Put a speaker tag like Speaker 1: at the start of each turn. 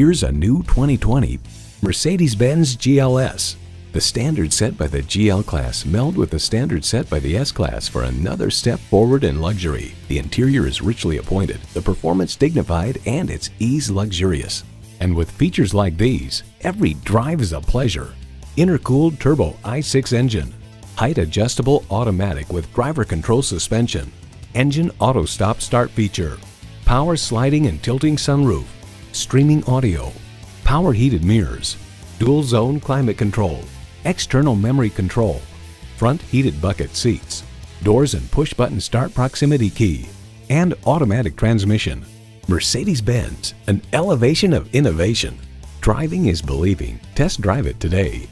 Speaker 1: Here's a new 2020 Mercedes-Benz GLS. The standard set by the GL Class meld with the standard set by the S-Class for another step forward in luxury. The interior is richly appointed, the performance dignified, and its ease luxurious. And with features like these, every drive is a pleasure. Intercooled turbo i6 engine, height adjustable automatic with driver control suspension, engine auto stop start feature, power sliding and tilting sunroof, streaming audio, power heated mirrors, dual zone climate control, external memory control, front heated bucket seats, doors and push button start proximity key, and automatic transmission. Mercedes-Benz, an elevation of innovation. Driving is believing. Test drive it today.